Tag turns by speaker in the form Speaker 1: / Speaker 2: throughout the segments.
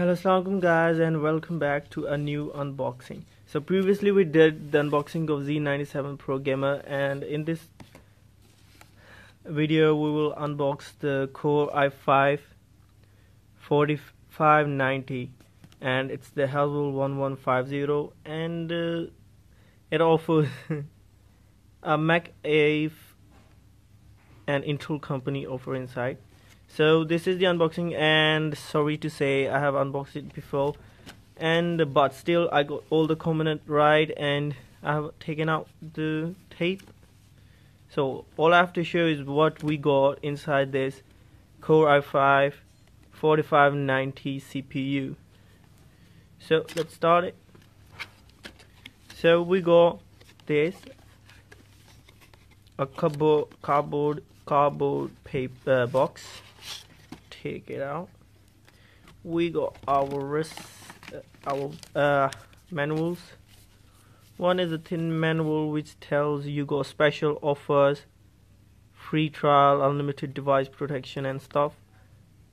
Speaker 1: Hello Assalamualaikum guys and welcome back to a new unboxing. So previously we did the unboxing of Z97 Pro Gamer and in this video we will unbox the Core i5 4590 and it's the Haswell 1150 and uh, it offers a Mac A and Intel company offer inside so this is the unboxing and sorry to say I have unboxed it before. And but still I got all the component right and I have taken out the tape. So all I have to show is what we got inside this Core i5 4590 CPU so let's start it. So we got this. A cardboard cardboard cardboard paper box. Take it out. We got our wrist uh, our uh, manuals. One is a thin manual which tells you got special offers free trial unlimited device protection and stuff.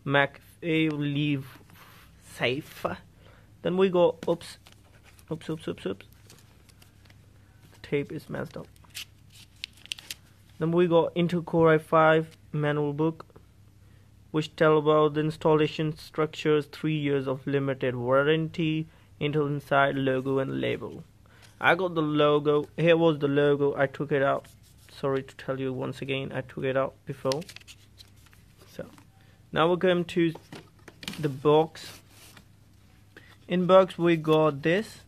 Speaker 1: Mac a leave safe. Then we go oops oops oops oops oops. The tape is messed up then we got Intel Core i5 manual book which tell about the installation structures, 3 years of limited warranty, Intel Inside logo and label. I got the logo, here was the logo, I took it out. Sorry to tell you once again, I took it out before. So, now we're going to the box. In box we got this.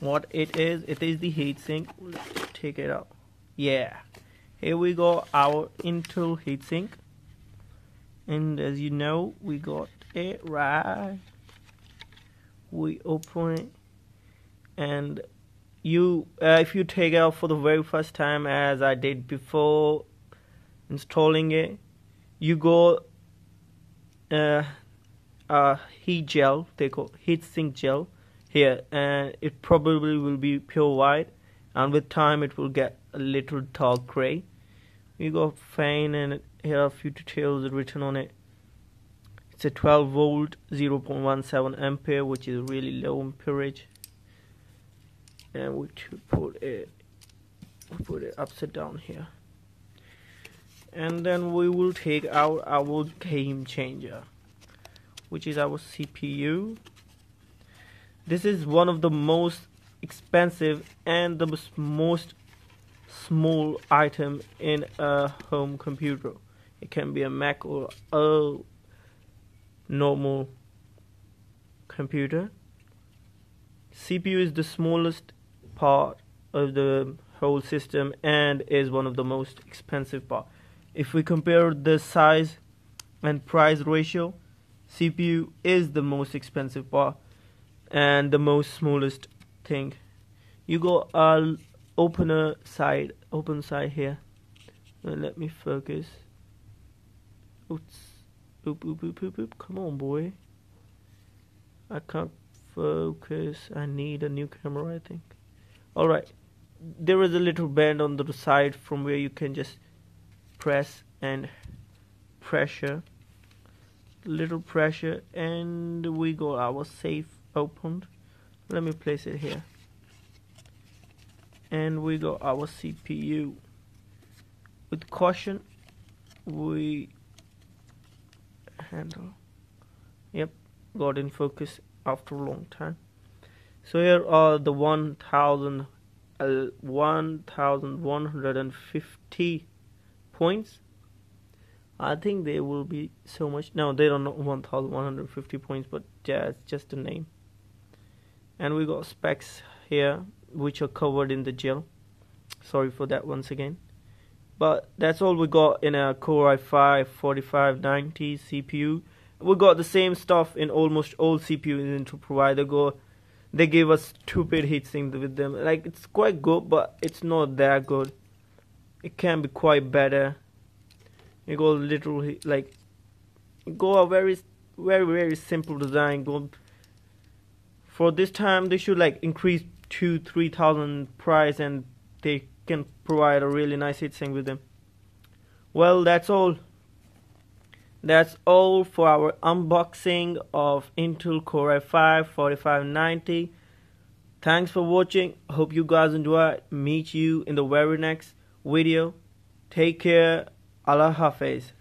Speaker 1: What it is, it is the heatsink. Take it out. Yeah, here we go, our Intel heatsink. And as you know we got it right. We open it. And you uh, if you take out for the very first time as I did before installing it you go uh, a heat gel. They call heat sink gel here. And it probably will be pure white and with time it will get a little dark gray you got fan and here are a few details written on it. It's a 12 volt 0.17 ampere which is really low amperage and we put it we put it upside down here. And then we will take out our game changer which is our CPU this is one of the most expensive and the most small item in a home computer it can be a Mac or a normal computer. CPU is the smallest part of the whole system and is one of the most expensive part. If we compare the size and price ratio, CPU is the most expensive part and the most smallest thing. You go a opener side, open side here. Uh, let me focus. Oops. Oop, oop, oop, oop, oop. Come on, boy. I can't focus. I need a new camera, I think. Alright. There is a little bend on the side from where you can just press and pressure. Little pressure and we got our safe opened. Let me place it here. And we got our CPU. With caution, we handle yep got in focus after a long time so here are the 1000 uh, 1150 points I think they will be so much no they don't know 1150 points but yeah it's just a name and we got specs here which are covered in the gel sorry for that once again but that's all we got in a Core i5 4590 CPU. We got the same stuff in almost all CPUs Intel provider go. They give us stupid heatsink with them. Like it's quite good, but it's not that good. It can be quite better. You go little like go a very very very simple design. Go for this time they should like increase two three thousand price and they can provide a really nice heatsink with them. Well that's all. That's all for our unboxing of Intel Core i5 4590 thanks for watching. Hope you guys enjoyed meet you in the very next video. Take care. Allah Hafiz